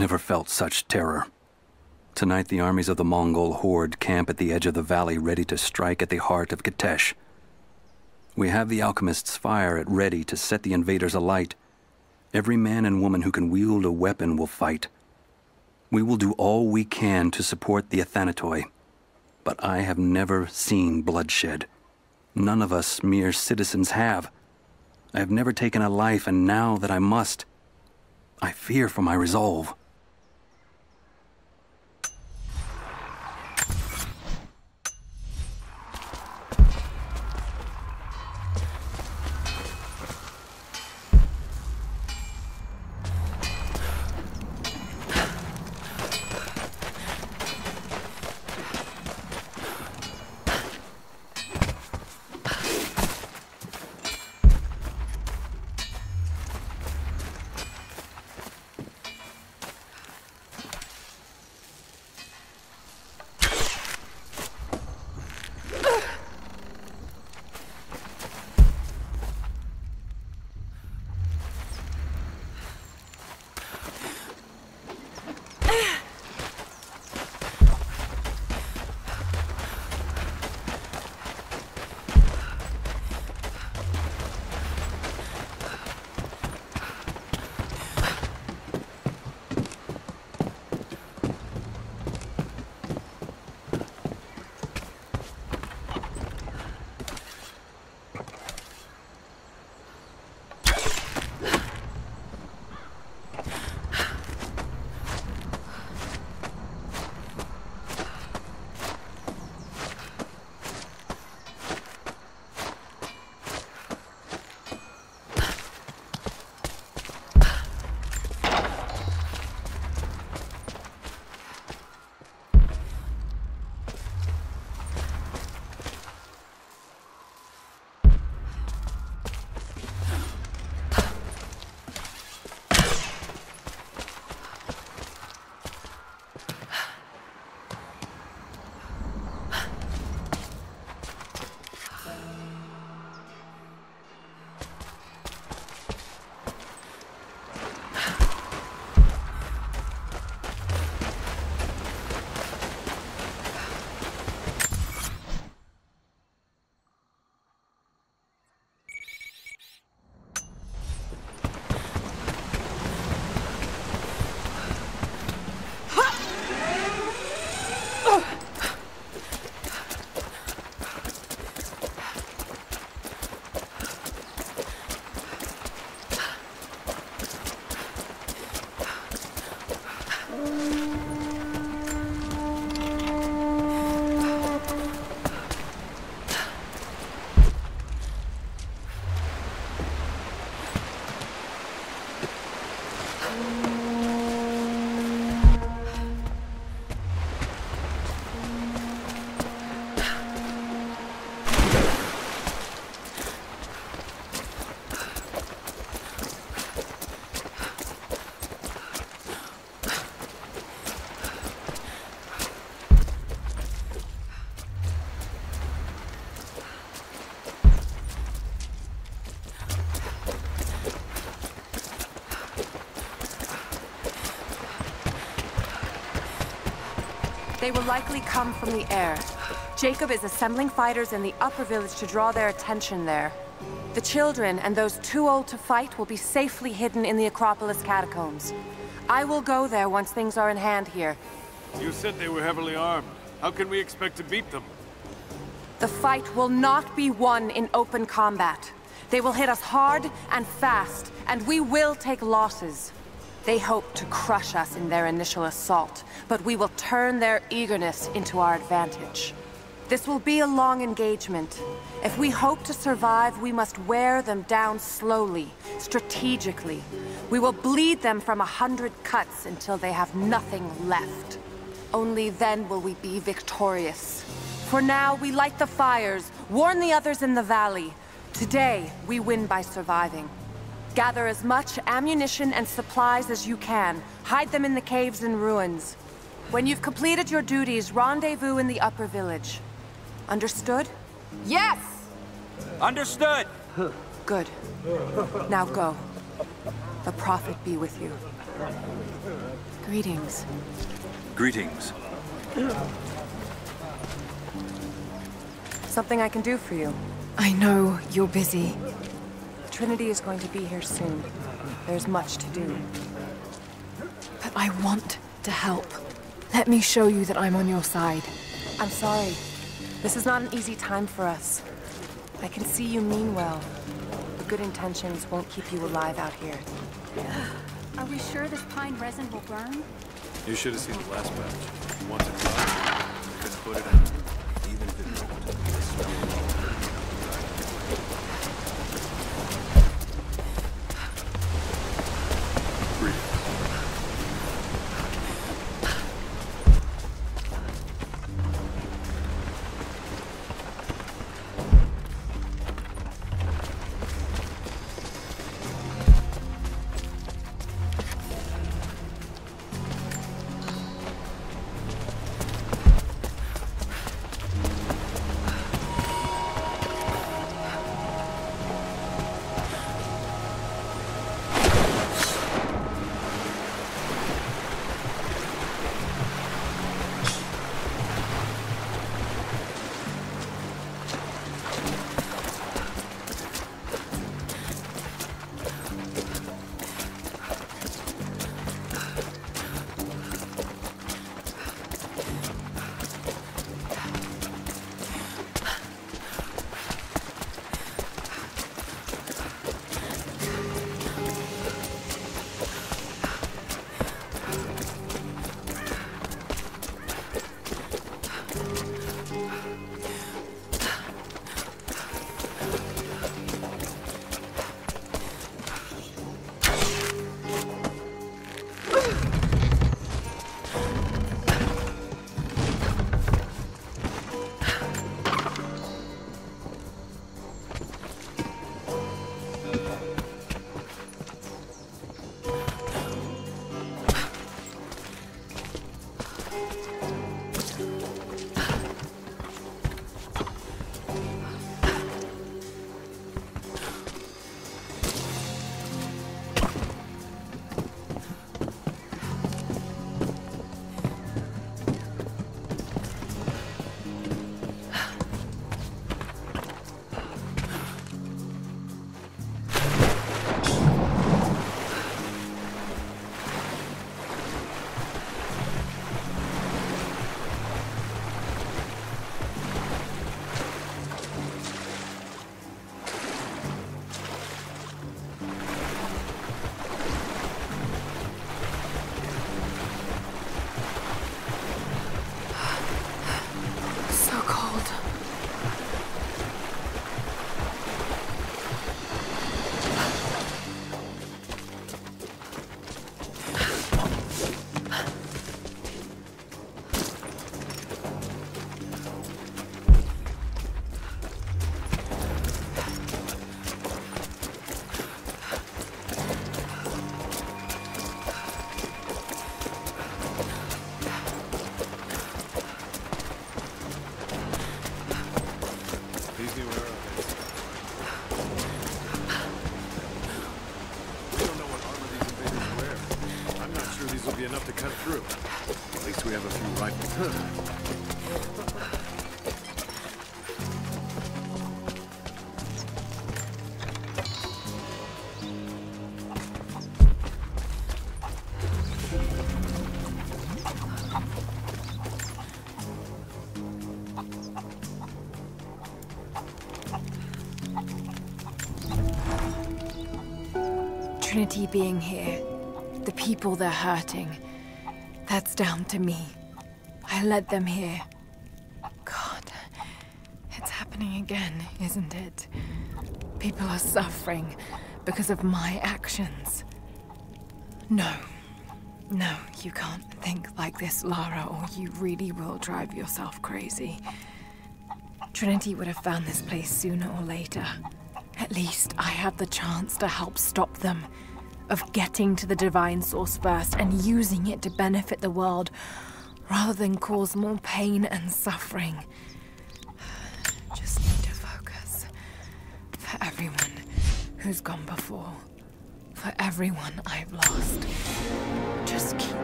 Never felt such terror. Tonight, the armies of the Mongol horde camp at the edge of the valley ready to strike at the heart of Kitezh. We have the alchemist's fire at ready to set the invaders alight. Every man and woman who can wield a weapon will fight. We will do all we can to support the Athanatoi. But I have never seen bloodshed. None of us mere citizens have. I have never taken a life, and now that I must, I fear for my resolve. They will likely come from the air. Jacob is assembling fighters in the upper village to draw their attention there. The children and those too old to fight will be safely hidden in the Acropolis catacombs. I will go there once things are in hand here. You said they were heavily armed. How can we expect to beat them? The fight will not be won in open combat. They will hit us hard and fast, and we will take losses. They hope to crush us in their initial assault, but we will turn their eagerness into our advantage. This will be a long engagement. If we hope to survive, we must wear them down slowly, strategically. We will bleed them from a hundred cuts until they have nothing left. Only then will we be victorious. For now, we light the fires, warn the others in the valley. Today, we win by surviving. Gather as much ammunition and supplies as you can. Hide them in the caves and ruins. When you've completed your duties, rendezvous in the upper village. Understood? Yes! Understood! Good. Now go. The Prophet be with you. Greetings. Greetings. Something I can do for you. I know you're busy. Trinity is going to be here soon. There's much to do. But I want to help. Let me show you that I'm on your side. I'm sorry. This is not an easy time for us. I can see you mean well. The good intentions won't keep you alive out here. Are we sure this pine resin will burn? You should have seen the last batch. Once it's done, just put it Trinity being here, the people they're hurting, that's down to me. I led them here. God, it's happening again, isn't it? People are suffering because of my actions. No. No, you can't think like this, Lara, or you really will drive yourself crazy. Trinity would have found this place sooner or later. At least I had the chance to help stop them. Of getting to the Divine Source first and using it to benefit the world, rather than cause more pain and suffering. Just need to focus. For everyone who's gone before. For everyone I've lost. Just keep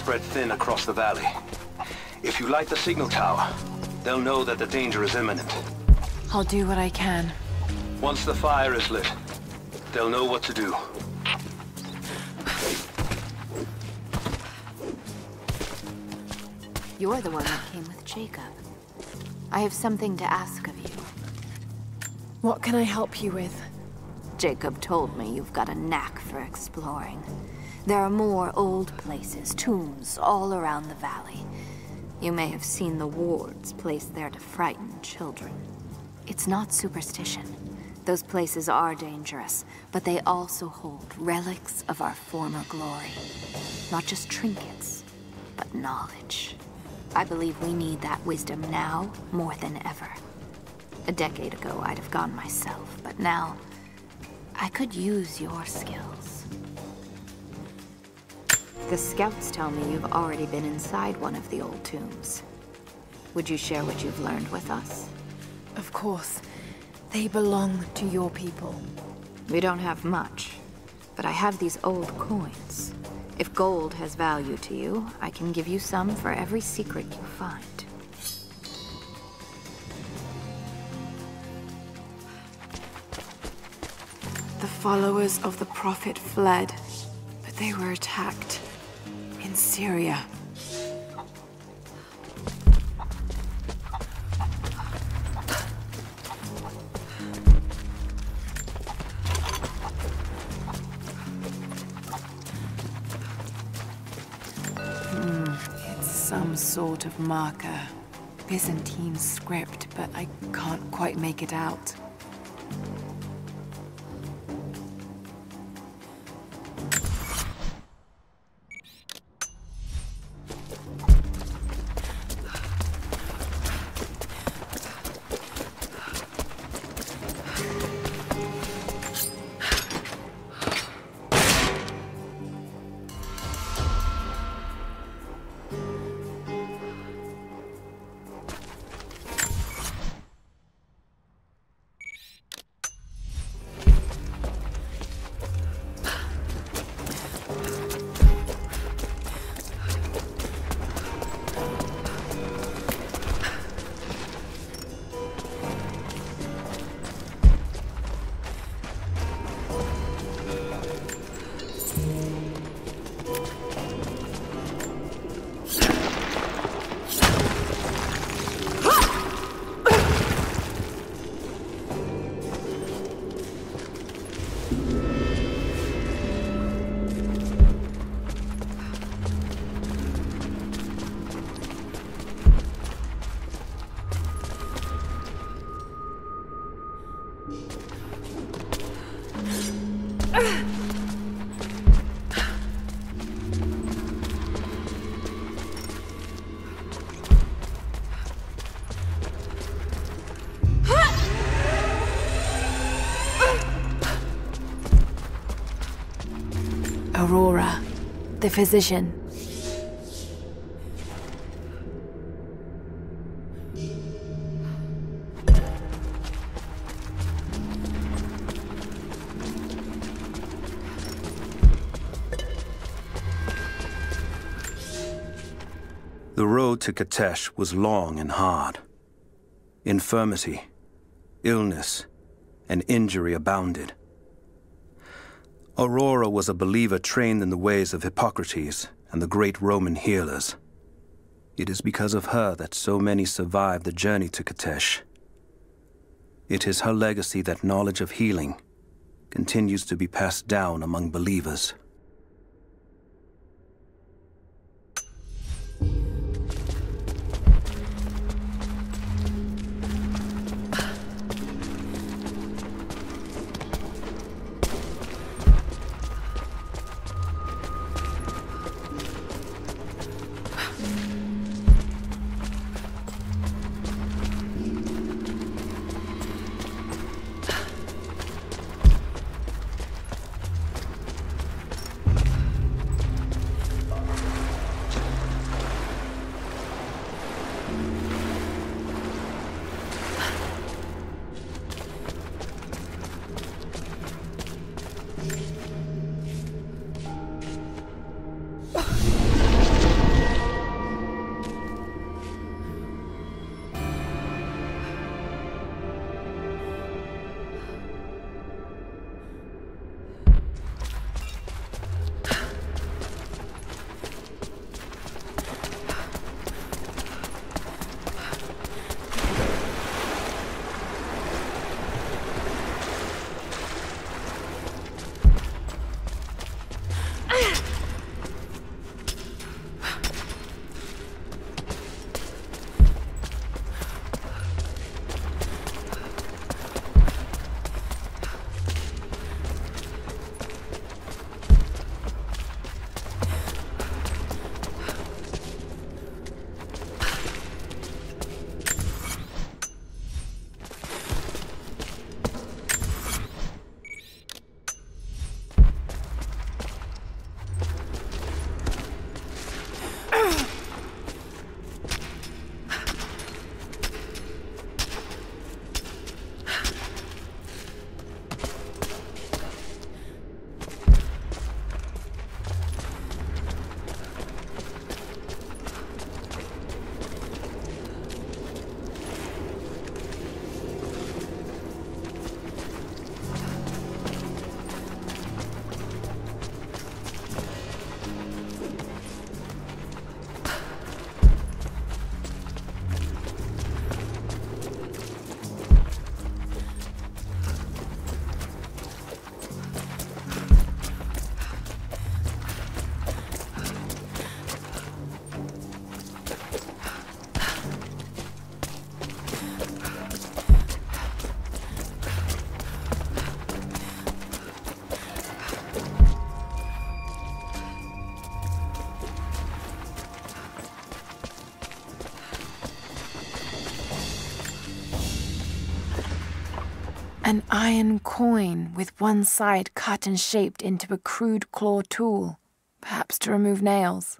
spread thin across the valley. If you light the signal tower, they'll know that the danger is imminent. I'll do what I can. Once the fire is lit, they'll know what to do. You're the one that came with Jacob. I have something to ask of you. What can I help you with? Jacob told me you've got a knack for exploring. There are more old places, tombs, all around the valley. You may have seen the wards placed there to frighten children. It's not superstition. Those places are dangerous, but they also hold relics of our former glory. Not just trinkets, but knowledge. I believe we need that wisdom now more than ever. A decade ago, I'd have gone myself, but now, I could use your skills. The scouts tell me you've already been inside one of the old tombs. Would you share what you've learned with us? Of course. They belong to your people. We don't have much, but I have these old coins. If gold has value to you, I can give you some for every secret you find. The followers of the Prophet fled, but they were attacked Syria. Hmm, It's some sort of marker. Byzantine script, but I can't quite make it out. Aurora, the physician. The road to Kitezh was long and hard. Infirmity, illness, and injury abounded. Aurora was a believer trained in the ways of Hippocrates and the great Roman healers. It is because of her that so many survived the journey to Kitezh. It is her legacy that knowledge of healing continues to be passed down among believers. An iron coin with one side cut and shaped into a crude claw tool, perhaps to remove nails.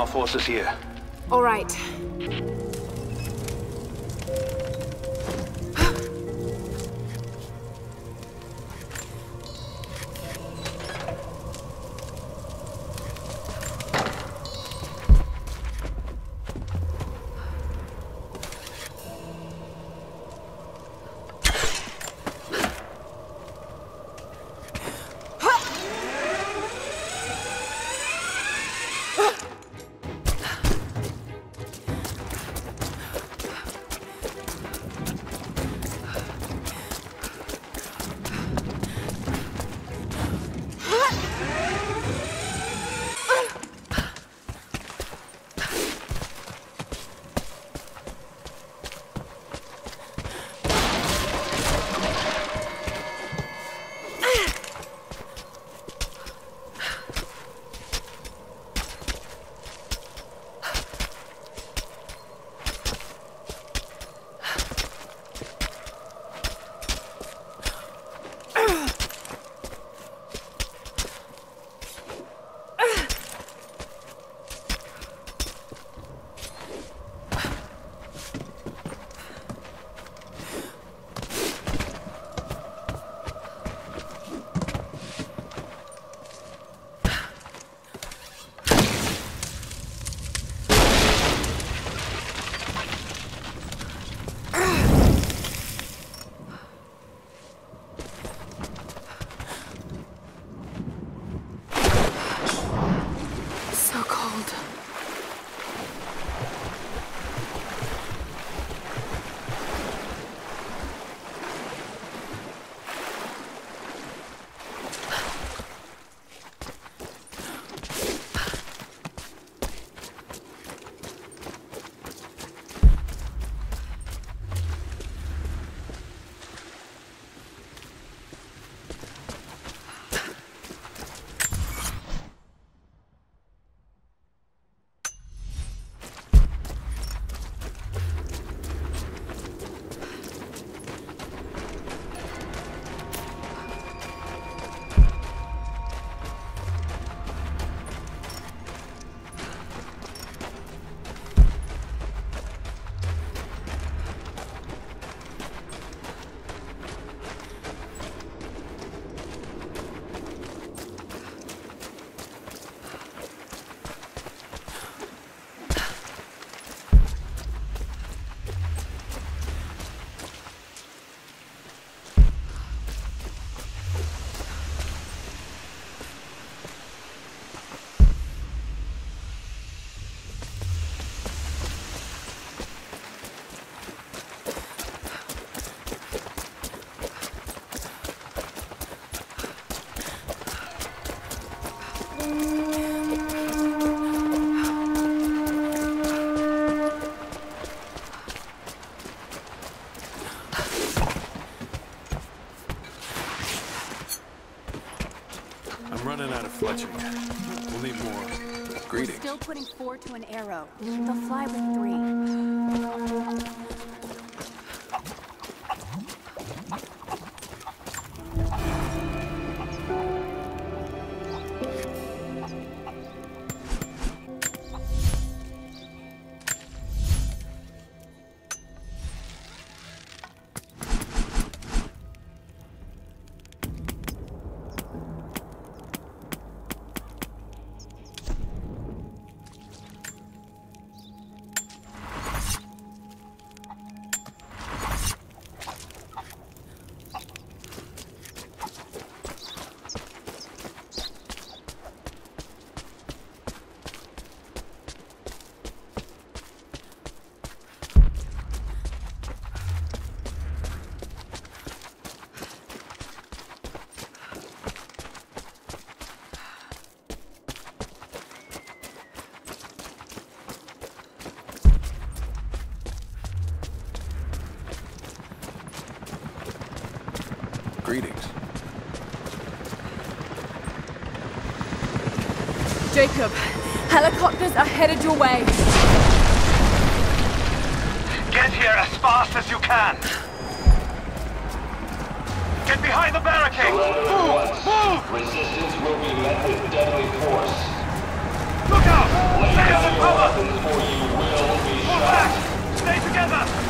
our forces here. All right. Putting four to an arrow. They'll fly with. Jacob, helicopters are headed your way. Get here as fast as you can! Get behind the barricade! Move! Move! Resistance will be met with deadly force. Look out! Stay under cover! Weapons or you will be Move shot. back! Stay together!